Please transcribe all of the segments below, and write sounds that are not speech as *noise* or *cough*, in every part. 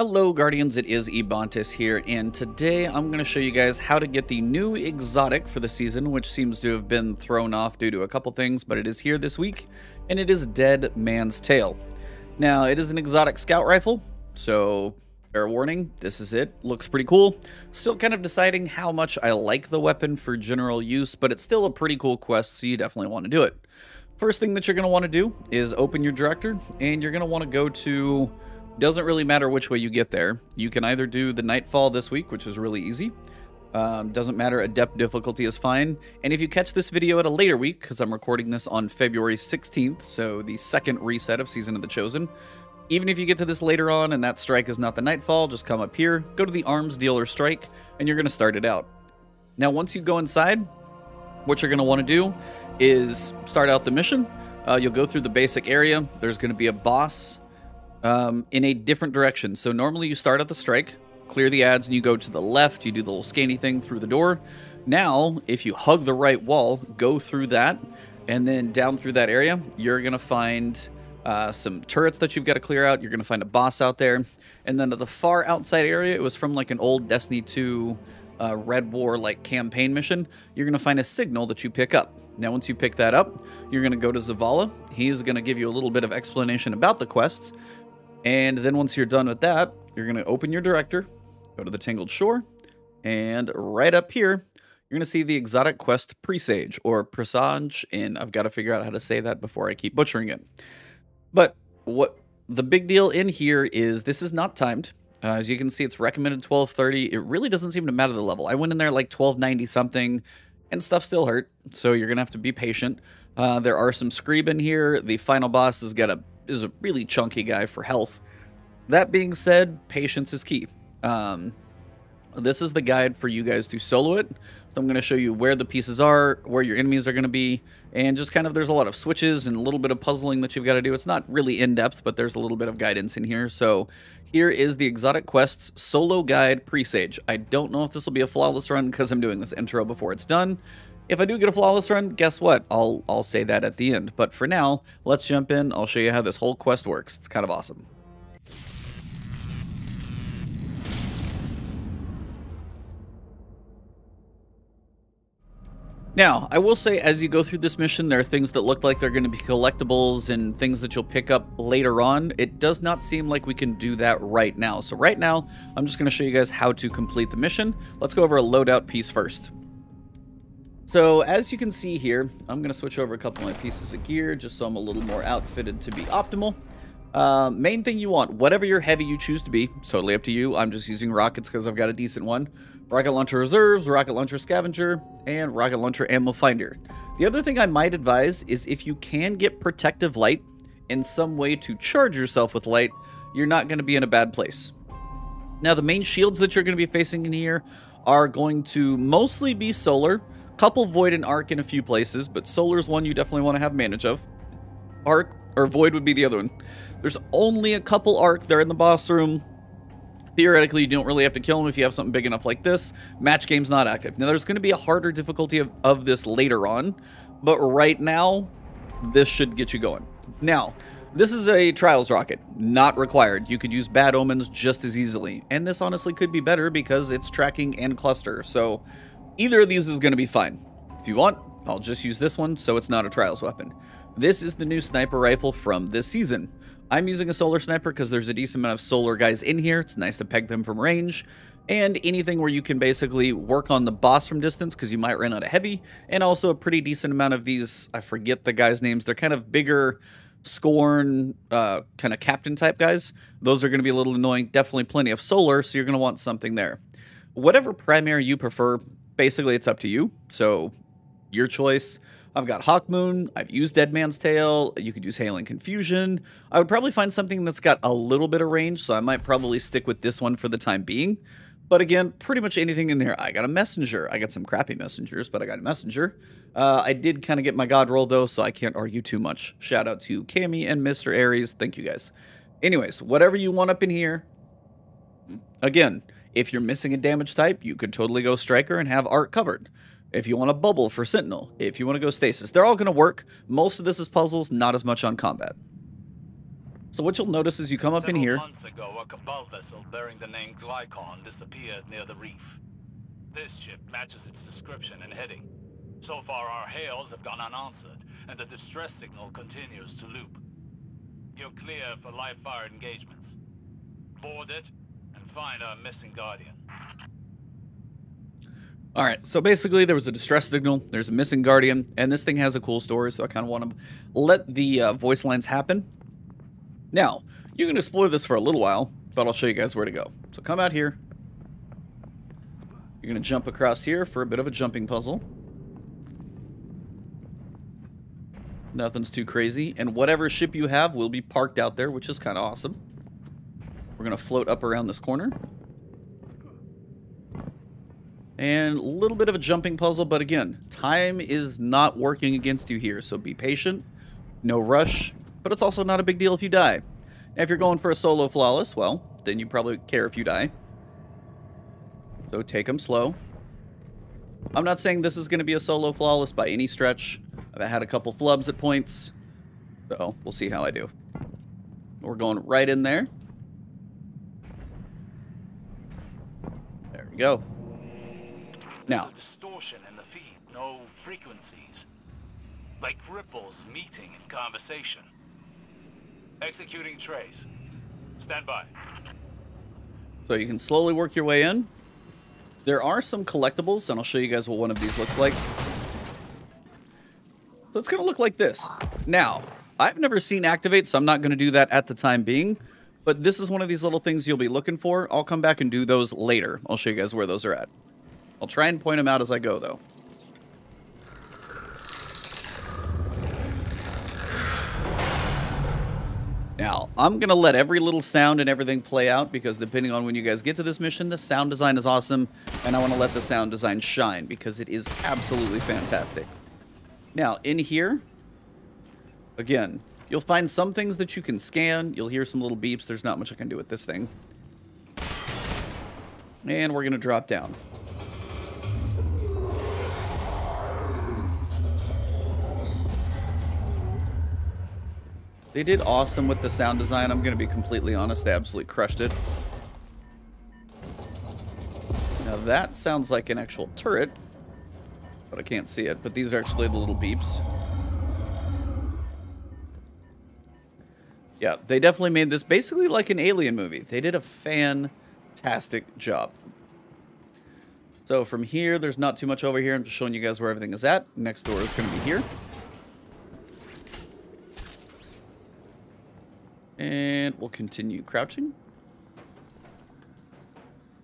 Hello Guardians, it is Ebontis here, and today I'm going to show you guys how to get the new exotic for the season, which seems to have been thrown off due to a couple things, but it is here this week, and it is Dead Man's Tale. Now, it is an exotic scout rifle, so fair warning, this is it. Looks pretty cool. Still kind of deciding how much I like the weapon for general use, but it's still a pretty cool quest, so you definitely want to do it. First thing that you're going to want to do is open your director, and you're going to want to go to doesn't really matter which way you get there. You can either do the Nightfall this week, which is really easy. Um, doesn't matter, adept difficulty is fine. And if you catch this video at a later week, because I'm recording this on February 16th, so the second reset of Season of the Chosen, even if you get to this later on and that strike is not the Nightfall, just come up here, go to the Arms Dealer Strike, and you're going to start it out. Now, once you go inside, what you're going to want to do is start out the mission. Uh, you'll go through the basic area. There's going to be a boss um, in a different direction. So normally you start at the strike, clear the ads, and you go to the left. You do the little scanny thing through the door. Now, if you hug the right wall, go through that, and then down through that area, you're going to find uh, some turrets that you've got to clear out. You're going to find a boss out there. And then at the far outside area, it was from like an old Destiny 2 uh, Red War like campaign mission. You're going to find a signal that you pick up. Now, once you pick that up, you're going to go to Zavala. He's going to give you a little bit of explanation about the quests. And then once you're done with that, you're going to open your director, go to the Tangled Shore, and right up here, you're going to see the Exotic Quest Presage, or Presage, and I've got to figure out how to say that before I keep butchering it. But what the big deal in here is this is not timed. Uh, as you can see, it's recommended 1230. It really doesn't seem to matter the level. I went in there like 1290 something, and stuff still hurt, so you're going to have to be patient. Uh, there are some Screeb in here. The final boss has got a is a really chunky guy for health. That being said, patience is key. Um, this is the guide for you guys to solo it. So I'm going to show you where the pieces are, where your enemies are going to be, and just kind of there's a lot of switches and a little bit of puzzling that you've got to do. It's not really in-depth, but there's a little bit of guidance in here. So here is the Exotic Quests Solo Guide Presage. I don't know if this will be a flawless run because I'm doing this intro before it's done, if I do get a flawless run, guess what? I'll, I'll say that at the end. But for now, let's jump in. I'll show you how this whole quest works. It's kind of awesome. Now, I will say as you go through this mission, there are things that look like they're going to be collectibles and things that you'll pick up later on. It does not seem like we can do that right now. So right now, I'm just going to show you guys how to complete the mission. Let's go over a loadout piece first. So as you can see here, I'm going to switch over a couple of my pieces of gear just so I'm a little more outfitted to be optimal. Uh, main thing you want, whatever your heavy you choose to be, totally up to you. I'm just using rockets because I've got a decent one. Rocket Launcher Reserves, Rocket Launcher Scavenger, and Rocket Launcher Ammo Finder. The other thing I might advise is if you can get Protective Light in some way to charge yourself with light, you're not going to be in a bad place. Now, the main shields that you're going to be facing in here are going to mostly be solar, Couple Void and Arc in a few places, but Solar's one you definitely want to have manage of. Arc, or Void would be the other one. There's only a couple Arc there in the boss room. Theoretically, you don't really have to kill them if you have something big enough like this. Match game's not active. Now, there's going to be a harder difficulty of, of this later on, but right now, this should get you going. Now, this is a Trials rocket, not required. You could use Bad Omens just as easily, and this honestly could be better because it's tracking and cluster, so Either of these is going to be fine. If you want, I'll just use this one so it's not a Trials weapon. This is the new sniper rifle from this season. I'm using a solar sniper because there's a decent amount of solar guys in here. It's nice to peg them from range. And anything where you can basically work on the boss from distance because you might run out of heavy. And also a pretty decent amount of these, I forget the guys' names. They're kind of bigger, scorn, uh, kind of captain type guys. Those are going to be a little annoying. Definitely plenty of solar, so you're going to want something there. Whatever primary you prefer, basically it's up to you. So your choice. I've got Hawkmoon. I've used Dead Man's Tale. You could use Hailing Confusion. I would probably find something that's got a little bit of range, so I might probably stick with this one for the time being. But again, pretty much anything in there. I got a Messenger. I got some crappy Messengers, but I got a Messenger. Uh, I did kind of get my God roll, though, so I can't argue too much. Shout out to Cammy and Mr. Aries. Thank you, guys. Anyways, whatever you want up in here. Again, if you're missing a damage type, you could totally go Striker and have Arc covered. If you want a Bubble for Sentinel, if you want to go Stasis, they're all going to work. Most of this is puzzles, not as much on combat. So what you'll notice is you come up Several in here. months ago, a Cabal vessel bearing the name Glykon disappeared near the reef. This ship matches its description and heading. So far, our hails have gone unanswered, and the distress signal continues to loop. You're clear for live-fire engagements. Board it, find our missing Guardian. All right, so basically there was a distress signal, there's a missing guardian, and this thing has a cool story, so I kind of want to let the uh, voice lines happen. Now, you can explore this for a little while, but I'll show you guys where to go. So come out here. You're going to jump across here for a bit of a jumping puzzle. Nothing's too crazy, and whatever ship you have will be parked out there, which is kind of awesome. We're going to float up around this corner. And a little bit of a jumping puzzle, but again, time is not working against you here, so be patient. No rush, but it's also not a big deal if you die. Now, if you're going for a solo flawless, well, then you probably care if you die. So take them slow. I'm not saying this is going to be a solo flawless by any stretch. I've had a couple flubs at points, so we'll see how I do. We're going right in there. Go. There's Now, a distortion in the feed, no frequencies. Like ripples meeting in conversation. Executing trace. Stand by. So you can slowly work your way in. There are some collectibles, and I'll show you guys what one of these looks like. So it's going to look like this. Now, I've never seen Activate, so I'm not going to do that at the time being. But this is one of these little things you'll be looking for. I'll come back and do those later. I'll show you guys where those are at. I'll try and point them out as I go, though. Now, I'm going to let every little sound and everything play out because depending on when you guys get to this mission, the sound design is awesome, and I want to let the sound design shine because it is absolutely fantastic. Now, in here, again, you'll find some things that you can scan. You'll hear some little beeps. There's not much I can do with this thing. And we're going to drop down. They did awesome with the sound design. I'm going to be completely honest. They absolutely crushed it. Now that sounds like an actual turret, but I can't see it. But these are actually the little beeps. Yeah, they definitely made this basically like an alien movie. They did a fantastic job. So from here, there's not too much over here. I'm just showing you guys where everything is at. Next door is going to be here. And we'll continue crouching.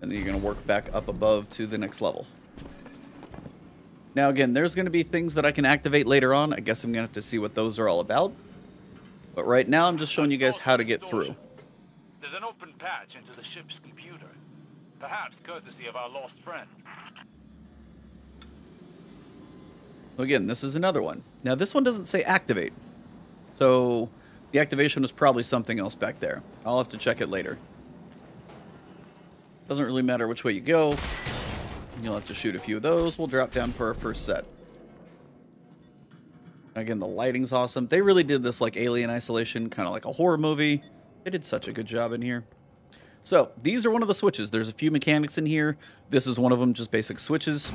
And then you're going to work back up above to the next level. Now again, there's going to be things that I can activate later on. I guess I'm going to have to see what those are all about. But right now, I'm just showing you guys how to get through. There's an open patch into the ship's computer. Perhaps courtesy of our lost friend. Again, this is another one. Now, this one doesn't say activate. So, the activation was probably something else back there. I'll have to check it later. Doesn't really matter which way you go. You'll have to shoot a few of those. We'll drop down for our first set. Again, the lighting's awesome. They really did this like Alien Isolation, kind of like a horror movie. They did such a good job in here. So, these are one of the switches. There's a few mechanics in here. This is one of them, just basic switches.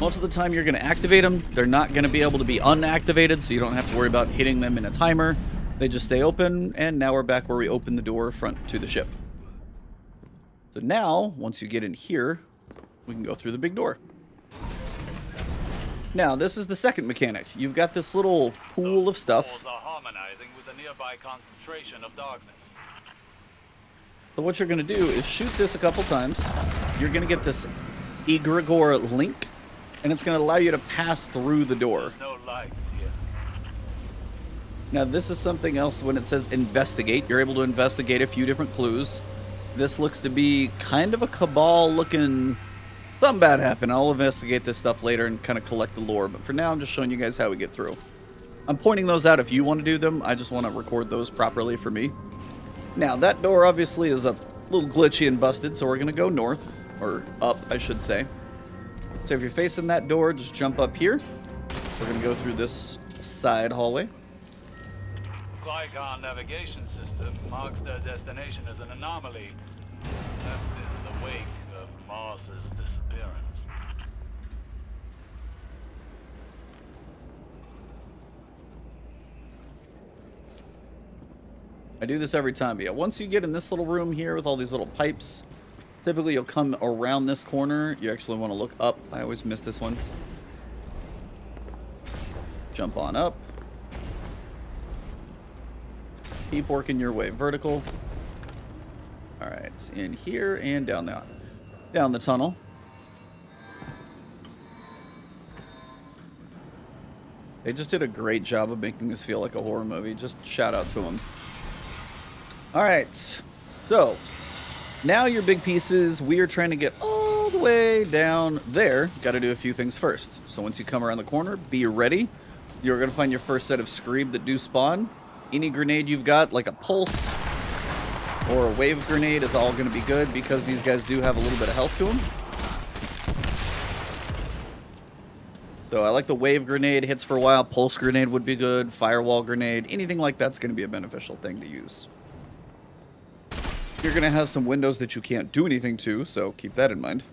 Most of the time you're going to activate them. They're not going to be able to be unactivated, so you don't have to worry about hitting them in a timer. They just stay open, and now we're back where we open the door front to the ship. So now, once you get in here, we can go through the big door. Now, this is the second mechanic. You've got this little pool Those of stuff. spores are harmonizing with the nearby concentration of darkness. So what you're going to do is shoot this a couple times. You're going to get this egregore link, and it's going to allow you to pass through the door. There's no light here. Now, this is something else when it says investigate. You're able to investigate a few different clues. This looks to be kind of a cabal looking. Something bad happened. I'll investigate this stuff later and kind of collect the lore. But for now, I'm just showing you guys how we get through. I'm pointing those out if you want to do them. I just want to record those properly for me. Now, that door obviously is a little glitchy and busted, so we're going to go north. Or up, I should say. So if you're facing that door, just jump up here. We're going to go through this side hallway. Glykon navigation system marks their destination as an anomaly, left in the wake disappearance. I do this every time, but yeah, once you get in this little room here with all these little pipes, typically you'll come around this corner. You actually want to look up. I always miss this one. Jump on up. Keep working your way vertical. Alright, in here and down the, down the tunnel. They just did a great job of making this feel like a horror movie. Just shout out to them. All right, so now your big pieces, we are trying to get all the way down there. Got to do a few things first. So once you come around the corner, be ready. You're going to find your first set of Screeb that do spawn. Any grenade you've got, like a pulse or a wave grenade, is all going to be good because these guys do have a little bit of health to them. So I like the wave grenade, hits for a while, pulse grenade would be good, firewall grenade, anything like that's going to be a beneficial thing to use. You're going to have some windows that you can't do anything to, so keep that in mind.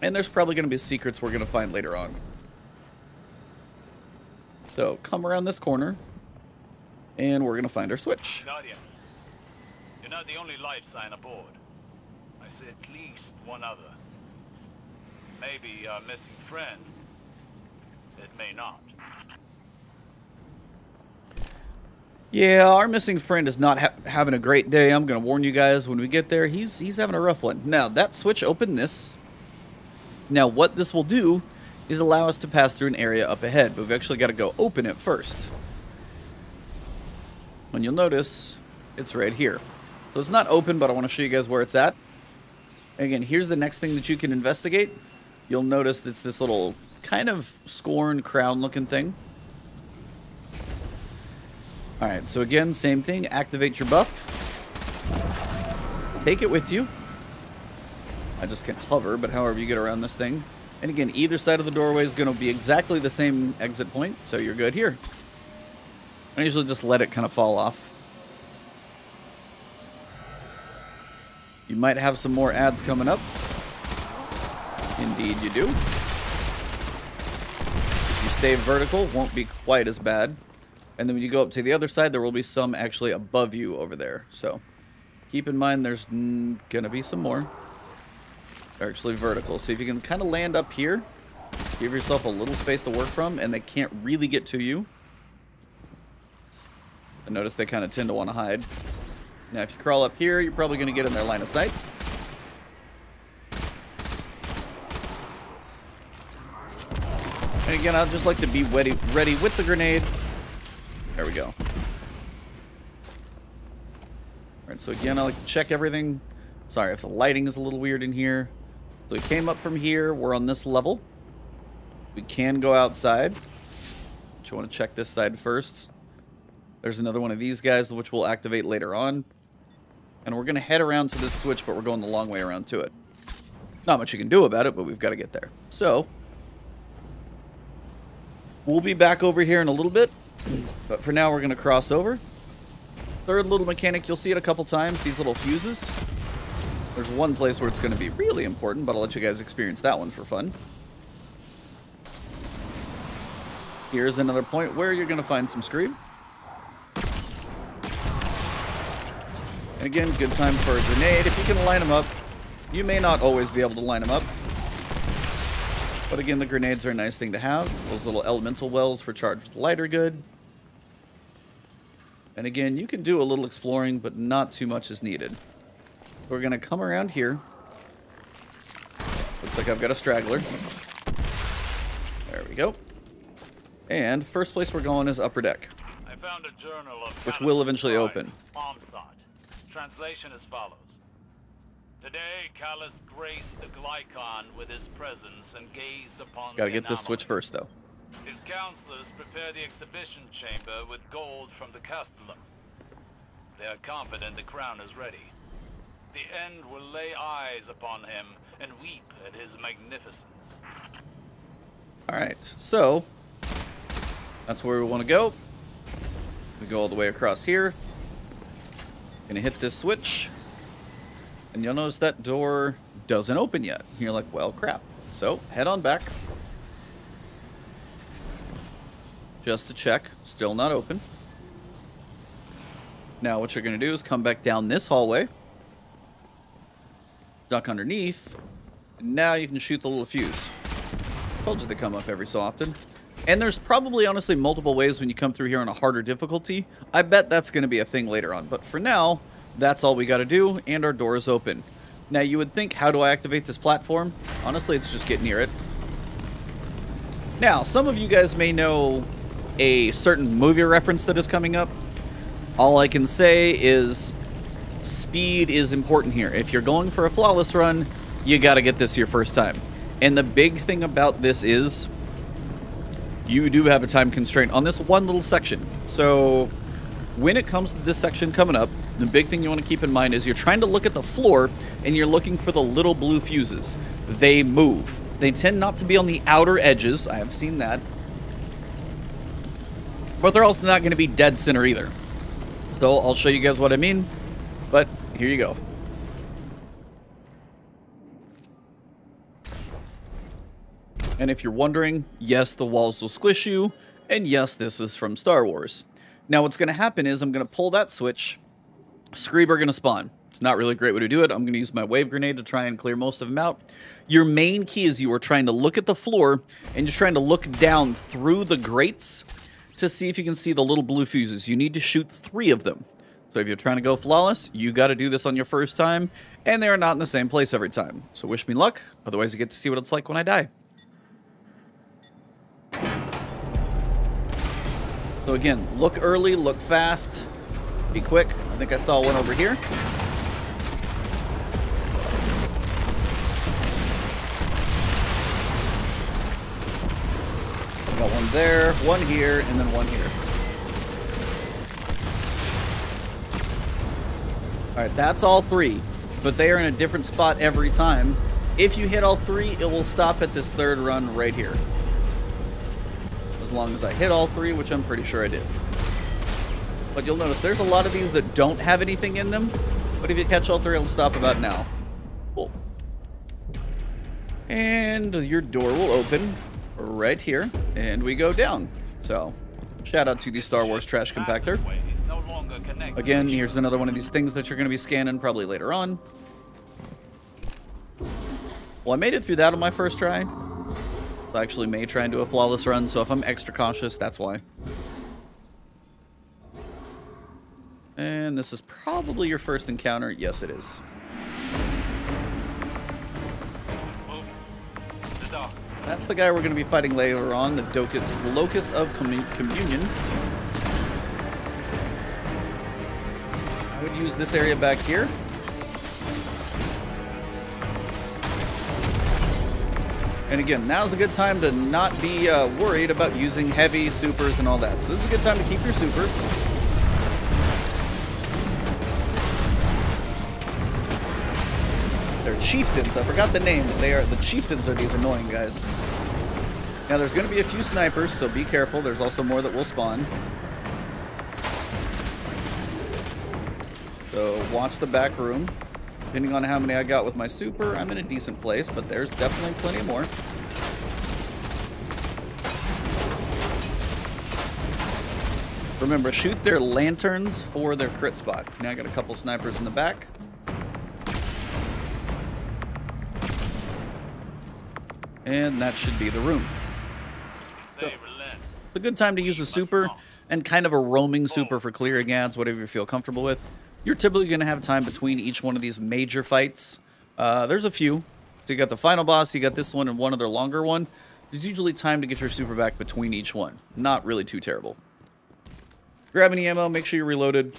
And there's probably going to be secrets we're going to find later on. So come around this corner, and we're going to find our switch. Nadia, you're not the only life sign aboard. I see at least one other. Maybe our missing friend. It may not. Yeah, our missing friend is not ha having a great day. I'm going to warn you guys when we get there. He's he's having a rough one. Now, that switch opened this. Now, what this will do is allow us to pass through an area up ahead, but we've actually got to go open it first. And you'll notice it's right here. So it's not open, but I want to show you guys where it's at. Again, here's the next thing that you can investigate. You'll notice it's this little kind of scorn crown looking thing. Alright, so again, same thing. Activate your buff. Take it with you. I just can't hover, but however you get around this thing. And again, either side of the doorway is going to be exactly the same exit point, so you're good here. I usually just let it kind of fall off. You might have some more ads coming up. Indeed you do. If you stay vertical, won't be quite as bad. And then when you go up to the other side, there will be some actually above you over there. So keep in mind there's going to be some more. They're actually vertical. So if you can kind of land up here, give yourself a little space to work from, and they can't really get to you. And notice they kind of tend to want to hide. Now if you crawl up here, you're probably going to get in their line of sight. And again, I'd just like to be ready, ready with the grenade there we go. Alright, so again, I like to check everything. Sorry if the lighting is a little weird in here. So we came up from here. We're on this level. We can go outside. But you want to check this side first. There's another one of these guys, which we'll activate later on. And we're going to head around to this switch, but we're going the long way around to it. Not much you can do about it, but we've got to get there. So, we'll be back over here in a little bit. But for now, we're going to cross over. Third little mechanic, you'll see it a couple times, these little fuses. There's one place where it's going to be really important, but I'll let you guys experience that one for fun. Here's another point where you're going to find some Screeb. And again, good time for a grenade. If you can line them up, you may not always be able to line them up. But again, the grenades are a nice thing to have. Those little elemental wells for charged light are good. And again, you can do a little exploring, but not too much is needed. We're going to come around here. Looks like I've got a straggler. There we go. And first place we're going is upper deck. I found a journal of which will eventually open. Translation as follows. Today, Calus graced the Glykon with his presence and gazed upon Gotta get this switch first, though. His counselors prepare the exhibition chamber with gold from the Castellum. They are confident the crown is ready. The end will lay eyes upon him and weep at his magnificence. Alright, so that's where we want to go. We go all the way across here. Gonna hit this switch. And you'll notice that door doesn't open yet. You're like, well, crap. So, head on back. Just to check. Still not open. Now, what you're to do is come back down this hallway. Duck underneath. And now you can shoot the little fuse. Told you they come up every so often. And there's probably, honestly, multiple ways when you come through here on a harder difficulty. I bet that's going to be a thing later on. But for now, that's all we got to do, and our door is open. Now, you would think, how do I activate this platform? Honestly, it's just get near it. Now, some of you guys may know a certain movie reference that is coming up. All I can say is speed is important here. If you're going for a flawless run, you got to get this your first time. And the big thing about this is you do have a time constraint on this one little section. So when it comes to this section coming up, the big thing you want to keep in mind is you're trying to look at the floor and you're looking for the little blue fuses. They move. They tend not to be on the outer edges. I have seen that. But they're also not going to be dead center either. So I'll show you guys what I mean. But here you go. And if you're wondering, yes, the walls will squish you, and yes, this is from Star Wars. Now what's going to happen is I'm going to pull that switch, Screeb are going to spawn. It's not really a great way to do it. I'm going to use my wave grenade to try and clear most of them out. Your main key is you are trying to look at the floor, and you're trying to look down through the grates to see if you can see the little blue fuses. You need to shoot three of them. So if you're trying to go flawless, you got to do this on your first time, and they are not in the same place every time. So wish me luck, otherwise you get to see what it's like when I die. So again, look early, look fast, be quick. I think I saw one over here. Got one there, one here, and then one here. Alright, that's all three. But they are in a different spot every time. If you hit all three, it will stop at this third run right here. Long as I hit all three, which I'm pretty sure I did. But you'll notice there's a lot of these that don't have anything in them. But if you catch all three, it'll stop about now. Cool. And your door will open right here, and we go down. So, shout out to the Star Wars Trash Compactor. Again, here's another one of these things that you're going to be scanning probably later on. Well, I made it through that on my first try. Actually may try and do a flawless run, so if I'm extra cautious, that's why. And this is probably your first encounter. Yes, it is. That's the guy we're going to be fighting later on, the Locus of Communion. I would use this area back here. And again, now's a good time to not be uh, worried about using heavy supers and all that. So this is a good time to keep your super. They're chieftains. I forgot the name. They are the chieftains are these annoying guys. Now there's going to be a few snipers, so be careful. There's also more that will spawn. So watch the back room. Depending on how many I got with my super, I'm in a decent place, but there's definitely plenty more. Remember, shoot their lanterns for their crit spot. Now I got a couple snipers in the back. And that should be the room. So, it's a good time to use a super and kind of a roaming super for clearing ads, whatever you feel comfortable with. You're typically going to have time between each one of these major fights. Uh, there's a few. So you got the final boss, you got this one, and one other longer one. There's usually time to get your super back between each one. Not really too terrible. Grab any ammo, make sure you're reloaded.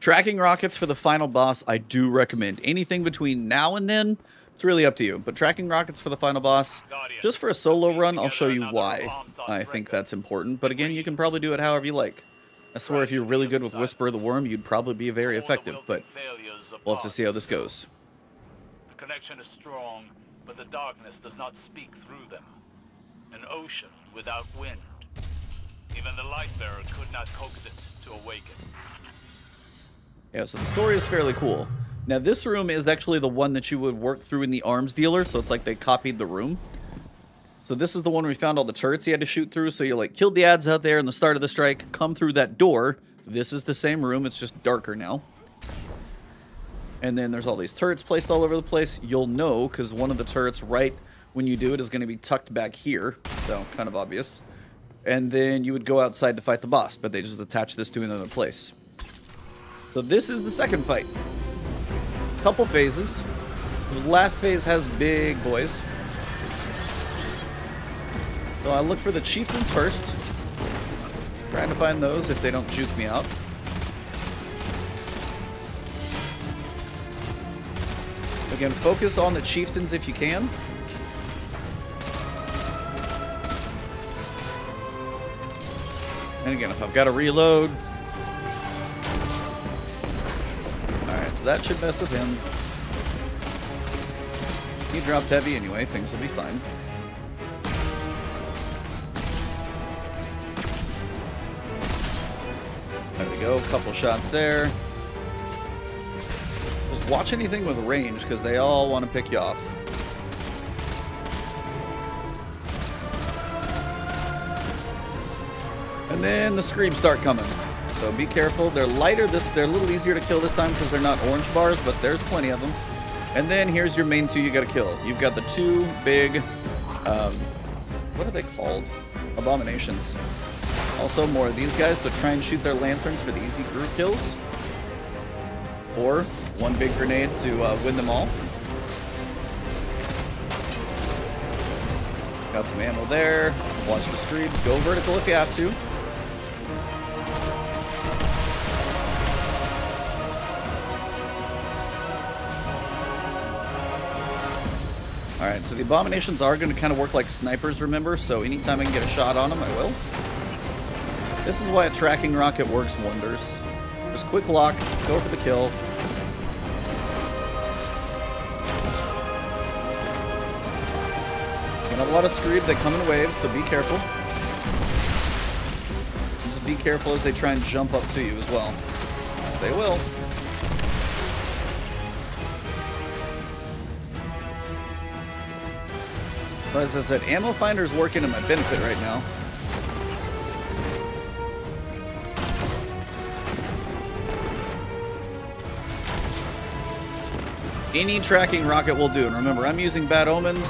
Tracking rockets for the final boss, I do recommend. Anything between now and then, it's really up to you. But tracking rockets for the final boss, just for a solo run, I'll show you why I think that's important. But again, you can probably do it however you like. I swear if you're really good with Whisper of the Worm, you'd probably be very effective, but we'll have to see how this goes. The connection is strong, but the darkness does not speak through them. An ocean without wind. Even the light bearer could not coax it to awaken. Yeah, so the story is fairly cool. Now, this room is actually the one that you would work through in the arms dealer, so it's like they copied the room. So this is the one we found all the turrets you had to shoot through, so you, like, killed the ads out there in the start of the strike, come through that door. This is the same room, it's just darker now. And then there's all these turrets placed all over the place. You'll know, because one of the turrets right when you do it is going to be tucked back here, so kind of obvious. And then you would go outside to fight the boss, but they just attach this to another place. So this is the second fight. Couple phases. The last phase has big boys. So I'll look for the chieftains first. Trying to find those if they don't juke me out. Again, focus on the chieftains if you can. And again, if I've got to reload. Alright, so that should mess with him. He dropped heavy anyway, things will be fine. Go, couple shots there. Just watch anything with range, because they all want to pick you off. And then the screams start coming. So be careful. They're lighter. This They're a little easier to kill this time because they're not orange bars, but there's plenty of them. And then here's your main two you got to kill. You've got the two big, um, what are they called? Abominations. Also more of these guys, so try and shoot their lanterns for the easy group kills. Or one big grenade to uh, win them all. Got some ammo there. Watch the streams. Go vertical if you have to. Alright, so the abominations are going to kind of work like snipers, remember? So anytime I can get a shot on them, I will. This is why a tracking rocket works wonders. Just quick lock, go for the kill. Have a lot of Screeb, they come in waves, so be careful. Just be careful as they try and jump up to you as well. They will. As I said, Ammo Finder's working to my benefit right now. Any tracking rocket will do. And remember, I'm using Bad Omens,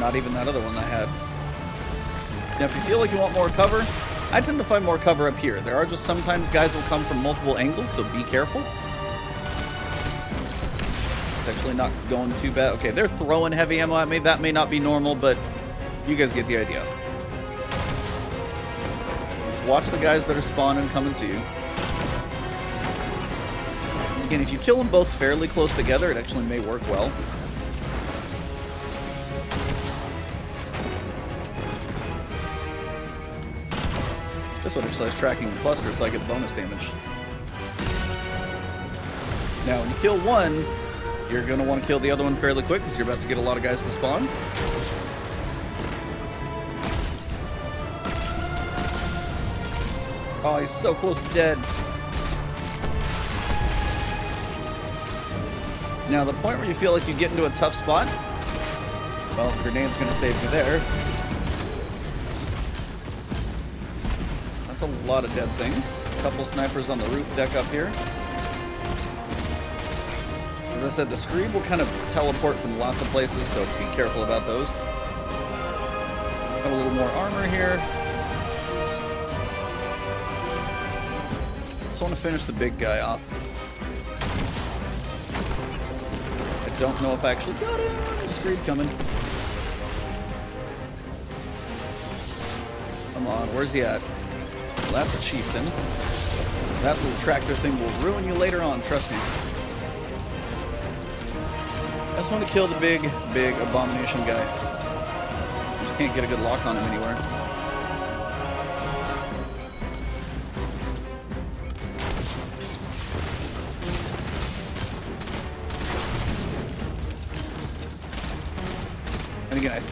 not even that other one I had. Now, if you feel like you want more cover, I tend to find more cover up here. There are just sometimes guys will come from multiple angles, so be careful. It's actually not going too bad. Okay, they're throwing heavy ammo at me. That may not be normal, but you guys get the idea. Just watch the guys that are spawning coming to you. Again, if you kill them both fairly close together, it actually may work well. This one has tracking the cluster, so I get bonus damage. Now, when you kill one, you're going to want to kill the other one fairly quick, because you're about to get a lot of guys to spawn. Oh, he's so close to dead. Now, the point where you feel like you get into a tough spot, well, grenade's to save you there. That's a lot of dead things. A couple snipers on the roof deck up here. As I said, the Screeb will kind of teleport from lots of places, so be careful about those. Got a little more armor here. Just want to finish the big guy off. Don't know if I actually got it. Screeb coming. Come on, where's he at? Well, that's a chieftain. That little tractor thing will ruin you later on, trust me. I just want to kill the big, big abomination guy. Just can't get a good lock on him anywhere.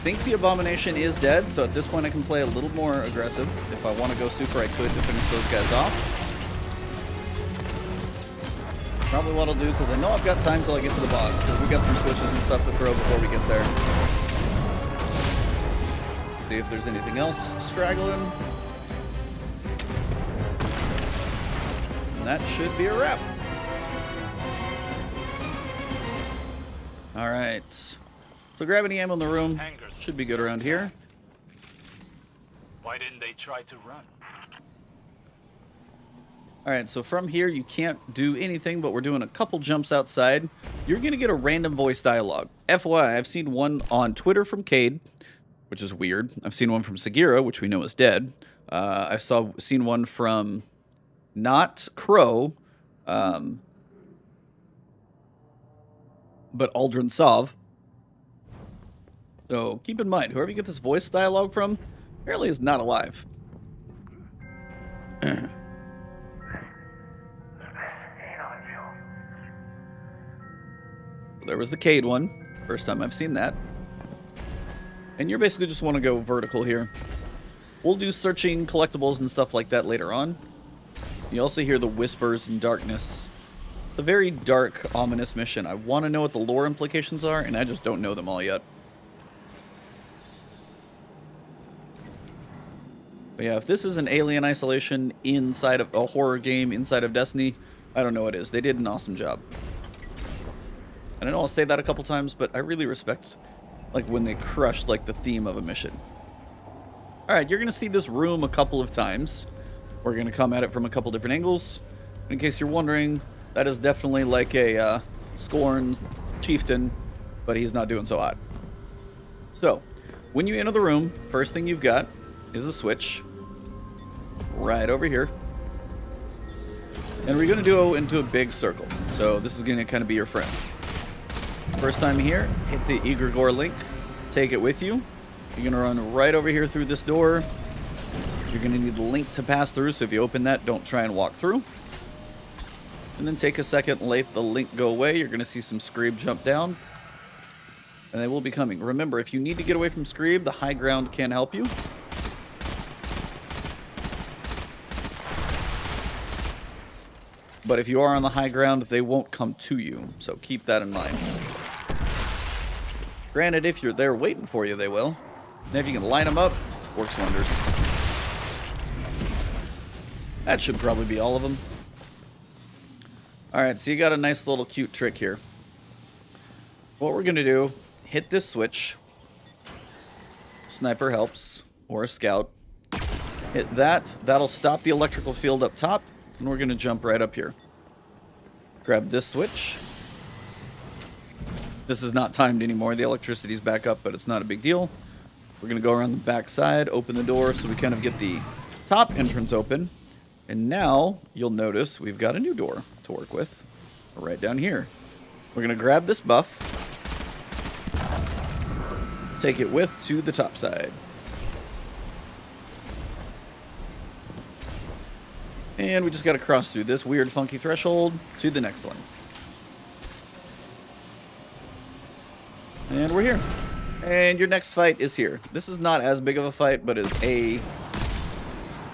Think the Abomination is dead, so at this point I can play a little more aggressive. If I want to go super, I could to finish those guys off. Probably what I'll do, because I know I've got time till I get to the boss, because we got some switches and stuff to throw before we get there. See if there's anything else straggling. And that should be a wrap. Alright. So grab any ammo in the room. Should be good around here. Why didn't they try to run? Alright, so from here you can't do anything, but we're doing a couple jumps outside. You're going to get a random voice dialogue. FYI, I've seen one on Twitter from Cayde, which is weird. I've seen one from Sagira, which we know is dead. Uh, I saw seen one from not Crow, um, but Aldrin Sov. So keep in mind, whoever you get this voice dialogue from, apparently is not alive. *clears throat* There was the Cayde one. First time I've seen that. And you're basically just want to go vertical here. We'll do searching collectibles and stuff like that later on. You also hear the whispers and darkness. It's a very dark, ominous mission. I want to know what the lore implications are, and I just don't know them all yet. But yeah, if this is an Alien Isolation inside of a horror game inside of Destiny, I don't know what it is. They did an awesome job. And I know I'll say that a couple times, but I really respect like when they crush like the theme of a mission. All right, you're gonna see this room a couple of times. We're gonna come at it from a couple different angles. In case you're wondering, that is definitely like a uh, Scorn chieftain, but he's not doing so hot. So, when you enter the room, first thing you've got is a switch right over here. And we're going to go into a big circle. So this is going to kind of be your friend. First time here, hit the Egregore link, take it with you. You're going to run right over here through this door. You're going to need the link to pass through, so if you open that, don't try and walk through. And then take a second, let the link go away. You're going to see some Screeb jump down. And they will be coming. Remember, if you need to get away from Screeb, the high ground can help you. But if you are on the high ground, they won't come to you. So keep that in mind. Granted, if you're there waiting for you, they will. And if you can line them up, works wonders. That should probably be all of them. Alright, so you got a nice little cute trick here. What we're going to do, hit this switch. Sniper helps, or a scout. Hit that. That'll stop the electrical field up top. And we're going to jump right up here. Grab this switch. This is not timed anymore. The electricity's back up, but it's not a big deal. We're going to go around the back side, open the door so we kind of get the top entrance open. And now, you'll notice we've got a new door to work with. Right down here. We're going to grab this buff. Take it with to the top side. And we just got to cross through this weird funky threshold to the next one. And we're here. And your next fight is here. This is not as big of a fight, but is a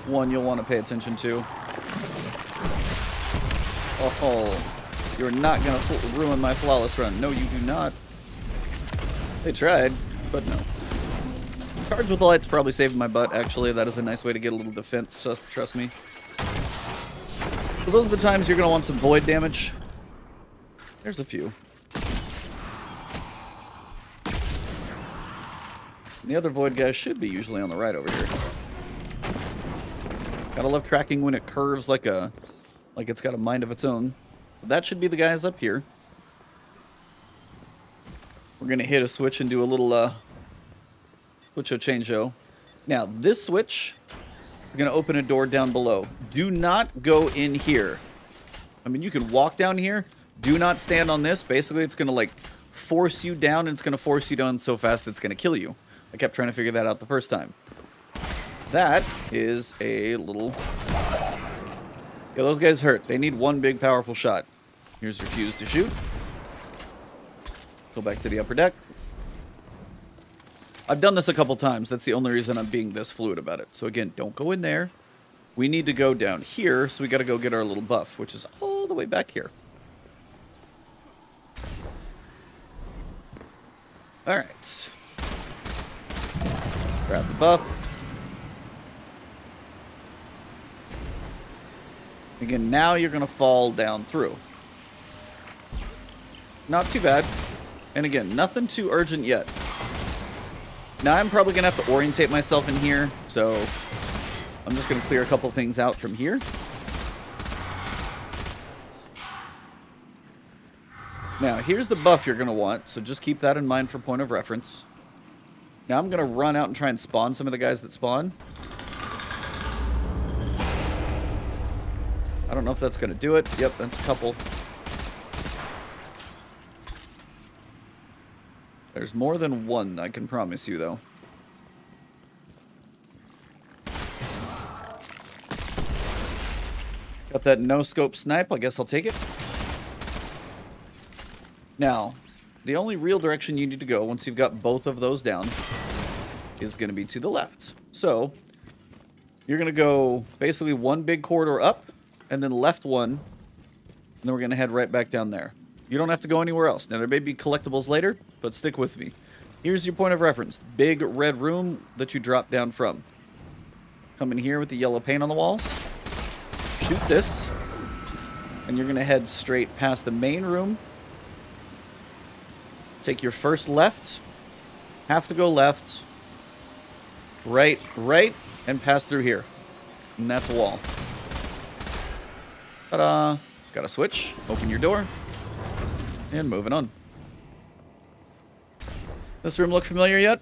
one you'll want to pay attention to. Oh, you're not going to ruin my flawless run. No, you do not. They tried, but no. Charge with the light's probably saving my butt, actually. That is a nice way to get a little defense, trust me. So those are the times you're going to want some void damage. There's a few. The other void guy should be usually on the right over here. Gotta love tracking when it curves like a, like it's got a mind of its own. That should be the guys up here. We're gonna hit a switch and do a little uh, switch o change o. Now this switch is gonna open a door down below. Do not go in here. I mean, you can walk down here. Do not stand on this. Basically, it's gonna like force you down, and it's gonna force you down so fast it's gonna kill you. I kept trying to figure that out the first time. That is a little... Yeah, those guys hurt. They need one big powerful shot. Here's your fuse to shoot. Go back to the upper deck. I've done this a couple times. That's the only reason I'm being this fluid about it. So again, don't go in there. We need to go down here, so we got to go get our little buff, which is all the way back here. All right. Grab the buff. Again, now you're going to fall down through. Not too bad. And again, nothing too urgent yet. Now I'm probably going to have to orientate myself in here, so I'm just going to clear a couple things out from here. Now, here's the buff you're going to want, so just keep that in mind for point of reference. Now I'm going to run out and try and spawn some of the guys that spawn. I don't know if that's going to do it. Yep, that's a couple. There's more than one, I can promise you, though. Got that no-scope snipe. I guess I'll take it. Now, the only real direction you need to go once you've got both of those down is going to be to the left. So, you're going to go basically one big corridor up, and then left one, and then we're going to head right back down there. You don't have to go anywhere else. Now, there may be collectibles later, but stick with me. Here's your point of reference. Big red room that you drop down from. Come in here with the yellow paint on the walls shoot this. And you're going to head straight past the main room. Take your first left. Have to go left. Right, right, and pass through here. And that's a wall. Ta-da! Got a switch. Open your door. And moving on. This room look familiar yet?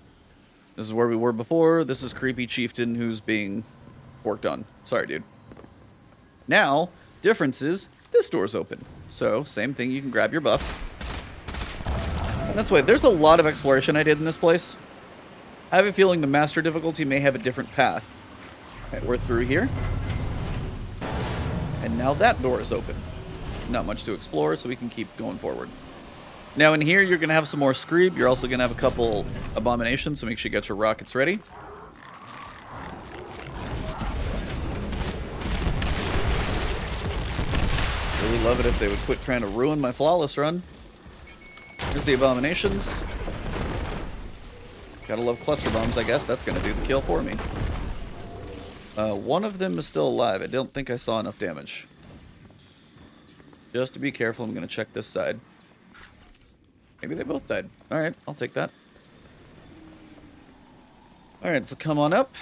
This is where we were before. This is Creepy Chieftain who's being worked on. Sorry, dude. Now, difference is this door's open. So, same thing, you can grab your buff. And that's why there's a lot of exploration I did in this place. I have a feeling the master difficulty may have a different path. We're through here. And now that door is open. Not much to explore, so we can keep going forward. Now in here, you're going to have some more Screeb. You're also going to have a couple Abominations, so make sure you get your rockets ready. Really love it if they would quit trying to ruin my flawless run. Here's the Abominations. Gotta love cluster bombs, I guess. That's gonna do the kill for me. Uh, one of them is still alive. I don't think I saw enough damage. Just to be careful, I'm gonna check this side. Maybe they both died. Alright, I'll take that. Alright, so come on up.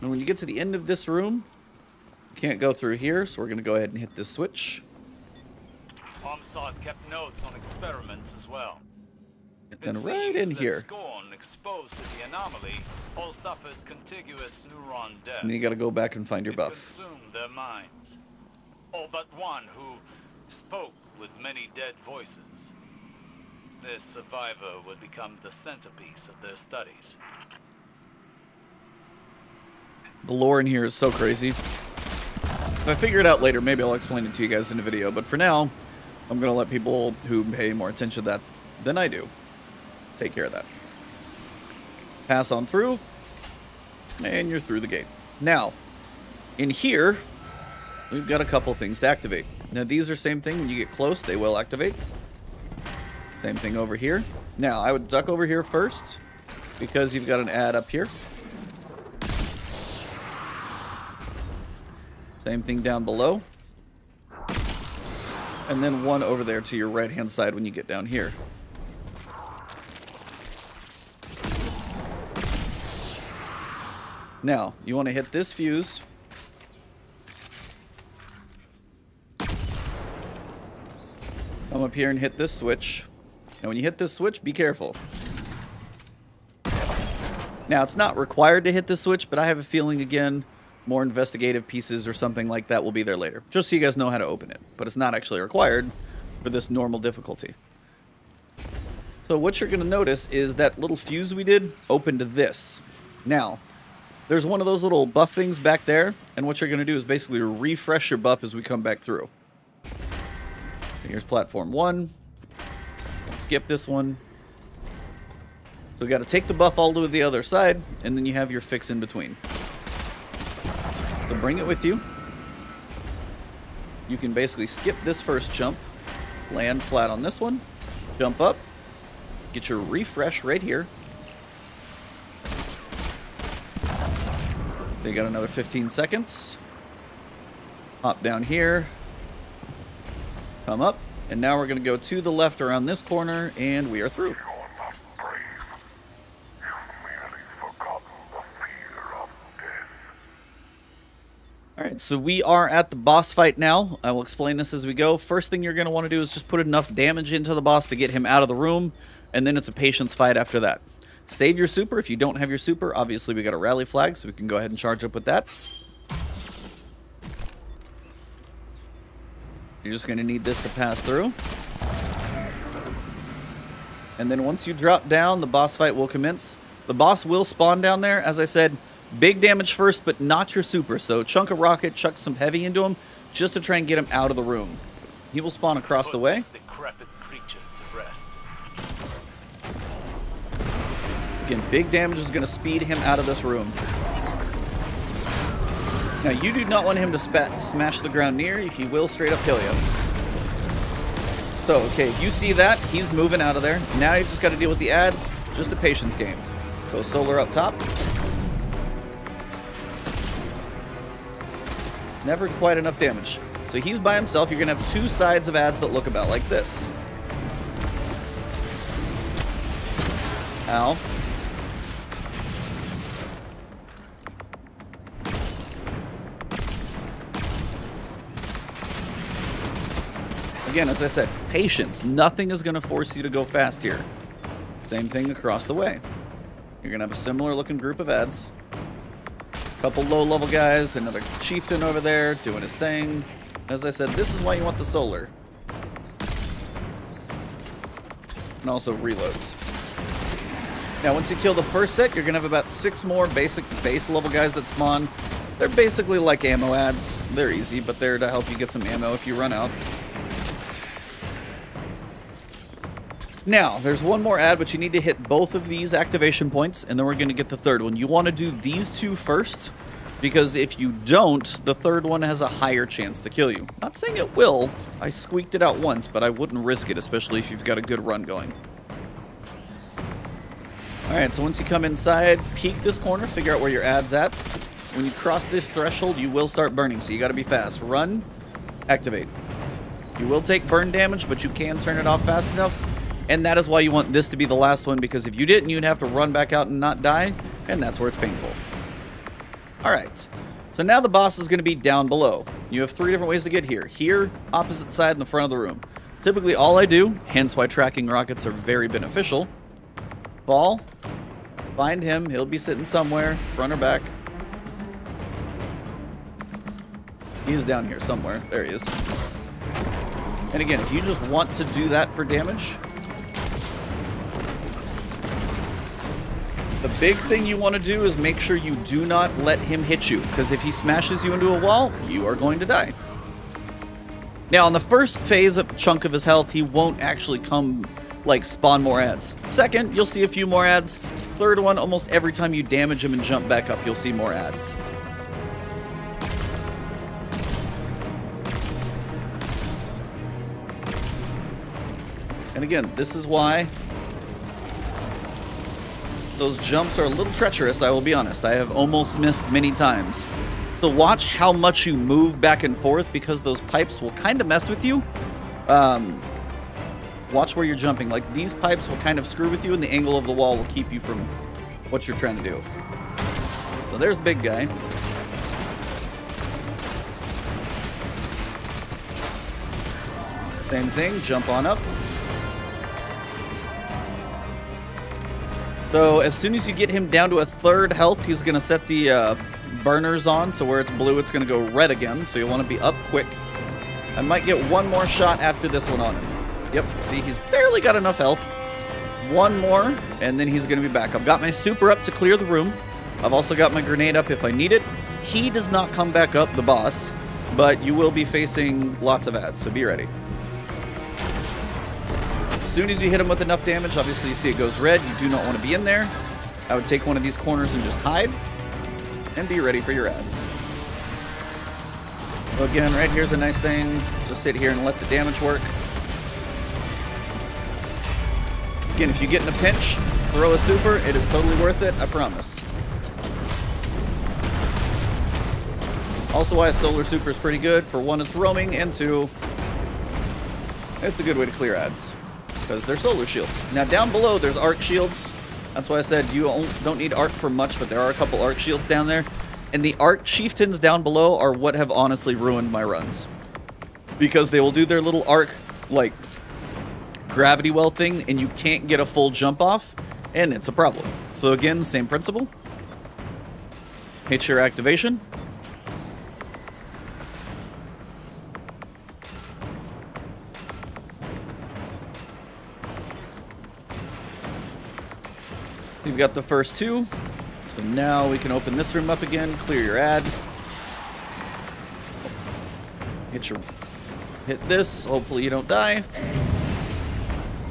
And when you get to the end of this room, you can't go through here, so we're gonna go ahead and hit this switch. Kept notes on experiments as well. And right in here. Scorn exposed to the anomaly all suffered contiguous neuron death. And you gotta go back and find your it buff. consumed their minds. All but one who spoke with many dead voices. This survivor would become the centerpiece of their studies. The lore in here is so crazy. If I figure it out later, maybe I'll explain it to you guys in a video. But for now, I'm going to let people who pay more attention to that than I do take care of that. Pass on through, and you're through the gate. Now, in here, we've got a couple things to activate. Now, these are same thing. When you get close, they will activate. Same thing over here. Now, I would duck over here first, because you've got an ad up here. Same thing down below. And then one over there to your right-hand side when you get down here. Now, you want to hit this fuse. Come up here and hit this switch. And when you hit this switch, be careful. Now, it's not required to hit this switch, but I have a feeling, again, more investigative pieces or something like that will be there later. Just so you guys know how to open it. But it's not actually required for this normal difficulty. So what you're going to notice is that little fuse we did opened this. Now, there's one of those little buff things back there, and what you're going to do is basically refresh your buff as we come back through. Here's platform one. Skip this one. So we got to take the buff all the way to the other side, and then you have your fix in between. So bring it with you. You can basically skip this first jump, land flat on this one, jump up, get your refresh right here. You got another 15 seconds. Hop down here. Come up. And now we're going to go to the left around this corner, and we are through. Alright, so we are at the boss fight now. I will explain this as we go. First thing you're going to want to do is just put enough damage into the boss to get him out of the room, and then it's a patience fight after that. Save your super. If you don't have your super, obviously we got a rally flag, so we can go ahead and charge up with that. You're just going to need this to pass through. And then once you drop down, the boss fight will commence. The boss will spawn down there. As I said, Big damage first, but not your super. So chunk a rocket, chuck some heavy into him, just to try and get him out of the room. He will spawn across the way. Again, big damage is going to speed him out of this room. Now, you do not want him to smash the ground near you. He will straight up kill you. So, okay, if you see that, he's moving out of there. Now you've just got to deal with the ads. Just a patience game. So, solar up top. Never quite enough damage. So he's by himself. You're going to have two sides of ads that look about like this. Ow. Again, as I said, patience. Nothing is going to force you to go fast here. Same thing across the way. You're going to have a similar looking group of ads. Couple low-level guys, another chieftain over there doing his thing. As I said, this is why you want the solar. And also reloads. Now, once you kill the first set, you're going to have about six more basic base level guys that spawn. They're basically like ammo ads. They're easy, but they're to help you get some ammo if you run out. Now, there's one more ad, but you need to hit both of these activation points, and then we're going to get the third one. You want to do these two first, because if you don't, the third one has a higher chance to kill you. Not saying it will. I squeaked it out once, but I wouldn't risk it, especially if you've got a good run going. Alright, so once you come inside, peek this corner, figure out where your ad's at. When you cross this threshold, you will start burning, so you gotta be fast. Run, activate. You will take burn damage, but you can turn it off fast enough and that is why you want this to be the last one, because if you didn't, you'd have to run back out and not die, and that's where it's painful. Alright, so now the boss is going to be down below. You have three different ways to get here. Here, opposite side, in the front of the room. Typically all I do, hence why tracking rockets are very beneficial. Fall, find him, he'll be sitting somewhere, front or back. He is down here somewhere. There he is. And again, if you just want to do that for damage, The big thing you want to do is make sure you do not let him hit you, because if he smashes you into a wall, you are going to die. Now, on the first phase of chunk of his health, he won't actually come, like, spawn more ads. Second, you'll see a few more ads. Third one, almost every time you damage him and jump back up, you'll see more ads. And again, this is why those jumps are a little treacherous, I will be honest. I have almost missed many times. So watch how much you move back and forth because those pipes will kind of mess with you. Um, watch where you're jumping. Like these pipes will kind of screw with you and the angle of the wall will keep you from what you're trying to do. So there's big guy. Same thing, jump on up. So as soon as you get him down to a third health, he's going to set the uh, burners on. So where it's blue, it's going to go red again. So you want to be up quick. I might get one more shot after this one on him. Yep, see, he's barely got enough health. One more, and then he's going to be back. I've got my super up to clear the room. I've also got my grenade up if I need it. He does not come back up, the boss, but you will be facing lots of ads, so be ready. Soon as you hit him with enough damage, obviously you see it goes red. You do not want to be in there. I would take one of these corners and just hide and be ready for your ads. So again, right here's a nice thing. Just sit here and let the damage work. Again, if you get in a pinch, throw a super. It is totally worth it, I promise. Also why a solar super is pretty good. For one, it's roaming, and two, it's a good way to clear ads. Because they're solar shields. Now down below, there's arc shields. That's why I said you don't need arc for much, but there are a couple arc shields down there. And the arc chieftains down below are what have honestly ruined my runs. Because they will do their little arc, like, gravity well thing, and you can't get a full jump off, and it's a problem. So again, same principle. Hit your activation. You've got the first two. So now we can open this room up again, clear your ad. Hit your hit this, hopefully you don't die.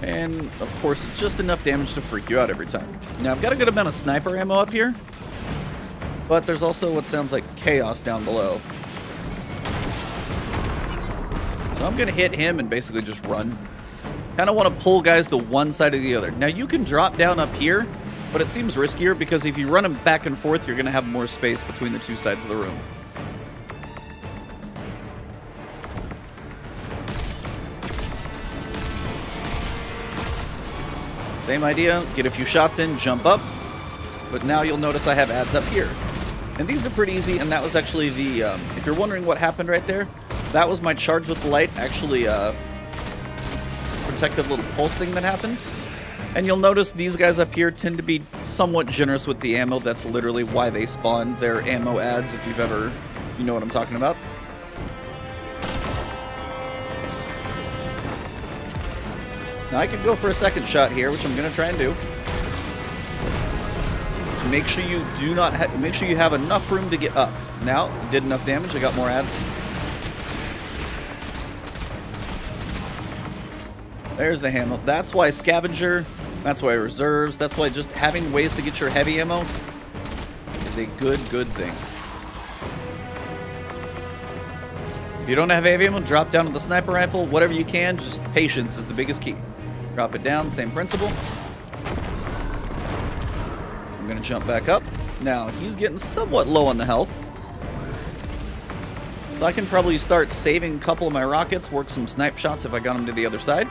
And of course it's just enough damage to freak you out every time. Now I've got a good amount of sniper ammo up here. But there's also what sounds like chaos down below. So I'm gonna hit him and basically just run. Kind of want to pull guys to one side or the other. Now you can drop down up here but it seems riskier because if you run them back and forth, you're going to have more space between the two sides of the room. Same idea, get a few shots in, jump up, but now you'll notice I have ads up here. And these are pretty easy, and that was actually the, um, if you're wondering what happened right there, that was my charge with light, actually uh, protective little pulse thing that happens. And you'll notice these guys up here tend to be somewhat generous with the ammo. That's literally why they spawn their ammo ads, if you've ever, you know what I'm talking about. Now I could go for a second shot here, which I'm going to try and do. make sure you do not make sure you have enough room to get up. Now, did enough damage. I got more ads. There's the handle. That's why Scavenger that's why reserves, that's why just having ways to get your heavy ammo is a good, good thing. If you don't have heavy ammo, drop down to the sniper rifle, whatever you can, just patience is the biggest key. Drop it down, same principle. I'm gonna jump back up. Now, he's getting somewhat low on the health. So I can probably start saving a couple of my rockets, work some snipe shots if I got him to the other side.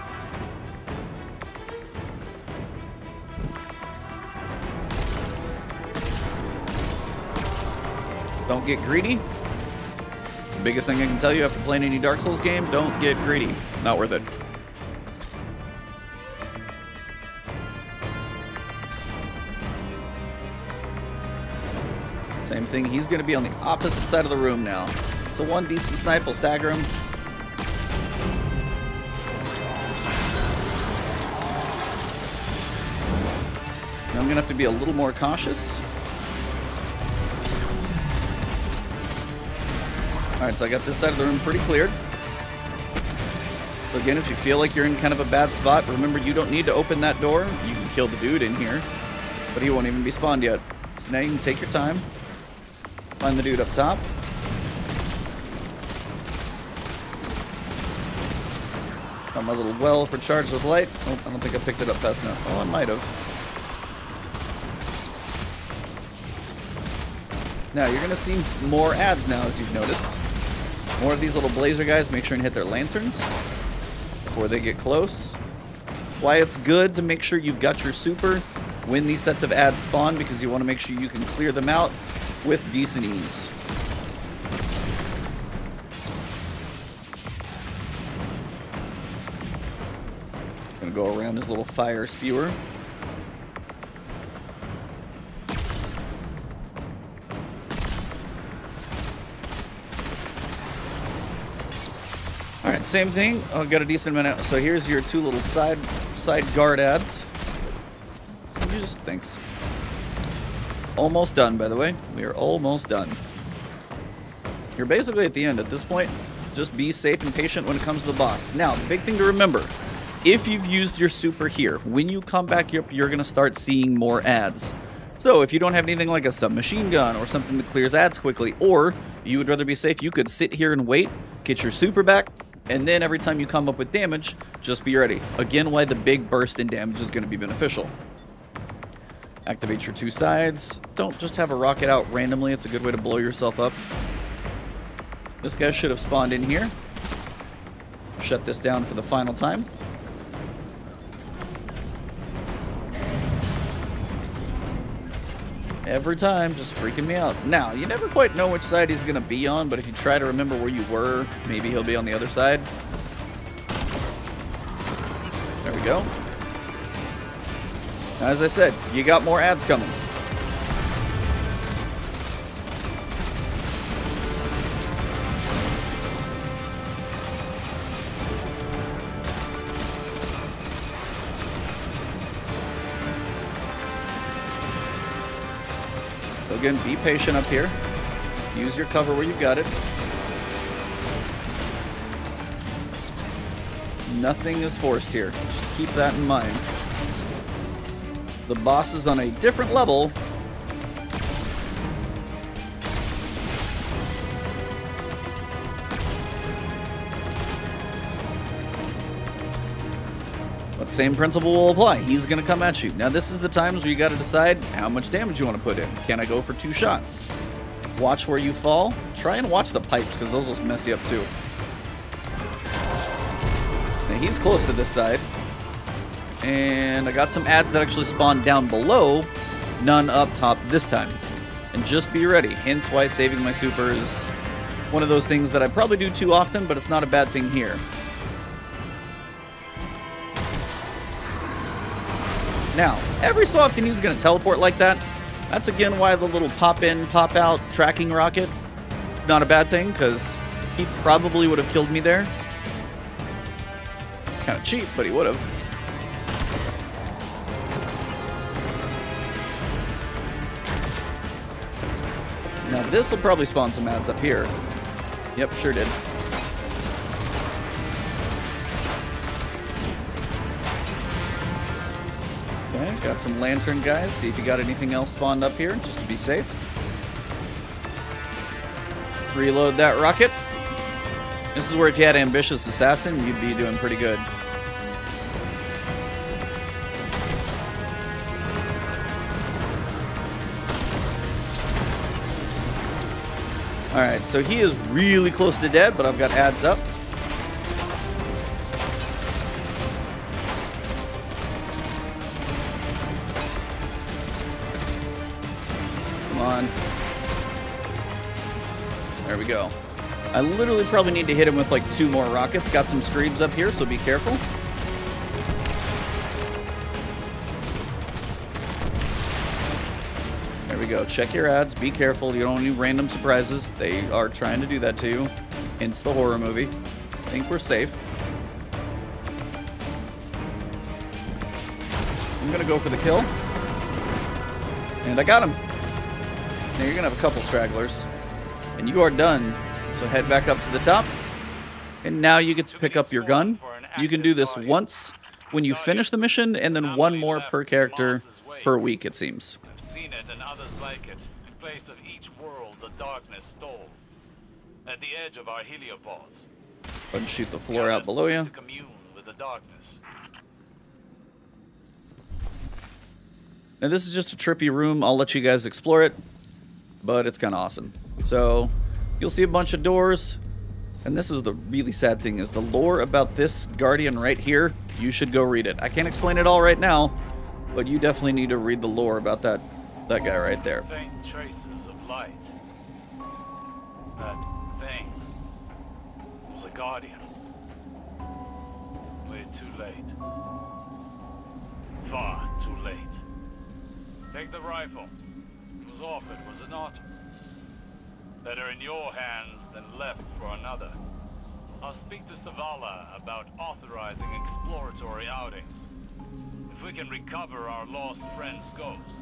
Don't get greedy. The biggest thing I can tell you after playing any Dark Souls game, don't get greedy. Not worth it. Same thing, he's to be on the opposite side of the room now. So one decent snipe will stagger him. I'm to have to be a little more cautious. Alright, so I got this side of the room pretty cleared. So again, if you feel like you're in kind of a bad spot, remember you don't need to open that door. You can kill the dude in here, but he won't even be spawned yet. So now you can take your time, find the dude up top. Got my little well for charge with light. Oh, I don't think I picked it up fast enough. Oh, I might have. Now, you're going to see more ads now, as you've noticed. More of these little blazer guys, make sure and hit their lanterns before they get close. Why it's good to make sure you've got your super when these sets of ads spawn because you want to make sure you can clear them out with decent ease. Gonna go around his little fire spewer. Same thing. Oh, got a decent amount. So here's your two little side side guard ads. You just thinks. Almost done, by the way. We are almost done. You're basically at the end at this point. Just be safe and patient when it comes to the boss. Now, the big thing to remember, if you've used your super here, when you come back up, you're going to start seeing more ads. So if you don't have anything like a submachine gun or something that clears ads quickly, or you would rather be safe, you could sit here and wait, get your super back, and then every time you come up with damage, just be ready. Again, why the big burst in damage is going to be beneficial. Activate your two sides. Don't just have a rocket out randomly. It's a good way to blow yourself up. This guy should have spawned in here. Shut this down for the final time. Every time, just freaking me out. Now, you never quite know which side he's going to be on, but if you try to remember where you were, maybe he'll be on the other side. There we go. As I said, you got more ads coming. Again, be patient up here. Use your cover where you've got it. Nothing is forced here. Just keep that in mind. The boss is on a different level. Same principle will apply. He's going to come at you. Now this is the times where you got to decide how much damage you want to put in. Can I go for two shots? Watch where you fall. Try and watch the pipes because those will mess you up too. Now he's close to this side. And I got some ads that actually spawned down below, none up top this time. And just be ready, hence why saving my super is one of those things that I probably do too often, but it's not a bad thing here. Now, every so often he's going to teleport like that. That's again why the little pop in, pop out tracking rocket, not a bad thing, because he probably would have killed me there. Kind of cheap, but he would have. Now this will probably spawn some ads up here. Yep, sure did. Some lantern guys. See if you got anything else spawned up here, just to be safe. Reload that rocket. This is where if you had Ambitious Assassin, you'd be doing pretty good. Alright, so he is really close to dead, but I've got ads up. There we go. I literally probably need to hit him with like two more rockets. Got some screams up here, so be careful. There we go. Check your ads. Be careful. You don't want any random surprises. They are trying to do that to you. Hence the horror movie. I think we're safe. I'm going to go for the kill. And I got him. Now you're going to have a couple stragglers. And you are done. So head back up to the top. And now you get to pick up your gun. You can do this once when you finish the mission, and then one more per character per week, it seems. I've seen it and others like it, in place of each world the darkness stole. At the edge of our heliopause. Go ahead and shoot the floor out below you. Commune with the darkness. Now this is just a trippy room. I'll let you guys explore it, but it's kind of awesome. So you'll see a bunch of doors, and this is the really sad thing is the lore about this guardian right here. You should go read it. I can't explain it all right now, but you definitely need to read the lore about that that guy right there. Faint traces of light. That thing was a guardian. We're too late. Far too late. Take the rifle. Was offered, was it not? Better in your hands than left for another. I'll speak to Zavala about authorizing exploratory outings. If we can recover our lost friend's ghost,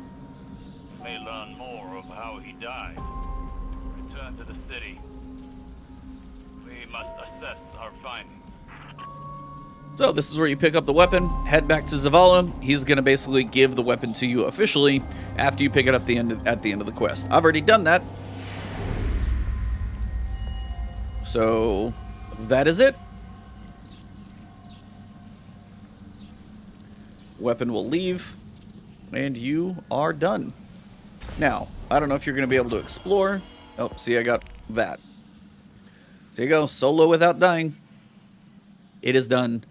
we may learn more of how he died. Return to the city. We must assess our findings. So this is where you pick up the weapon, head back to Zavala. He's gonna basically give the weapon to you officially after you pick it up the end of, at the end of the quest. I've already done that. So that is it. Weapon will leave, and you are done. Now, I don't know if you're gonna be able to explore. Oh, see, I got that. There you go, solo without dying. It is done.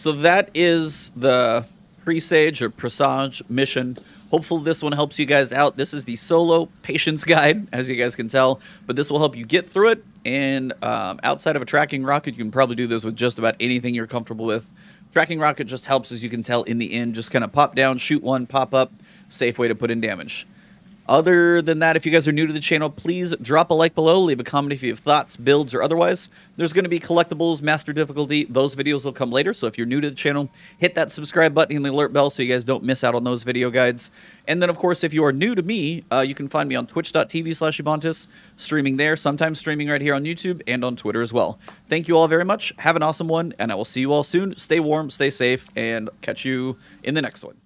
So that is the presage or presage mission. Hopefully this one helps you guys out. This is the solo patience *laughs* guide, as you guys can tell, but this will help you get through it. And um, outside of a tracking rocket, you can probably do this with just about anything you're comfortable with. Tracking rocket just helps, as you can tell, in the end. Just kind of pop down, shoot one, pop up. Safe way to put in damage. Other than that, if you guys are new to the channel, please drop a like below, leave a comment if you have thoughts, builds, or otherwise. There's going to be collectibles, master difficulty. Those videos will come later, so if you're new to the channel, hit that subscribe button and the alert bell so you guys don't miss out on those video guides. And then, of course, if you are new to me, uh, you can find me on twitch.tv slash streaming there, sometimes streaming right here on YouTube and on Twitter as well. Thank you all very much. Have an awesome one, and I will see you all soon. Stay warm, stay safe, and catch you in the next one.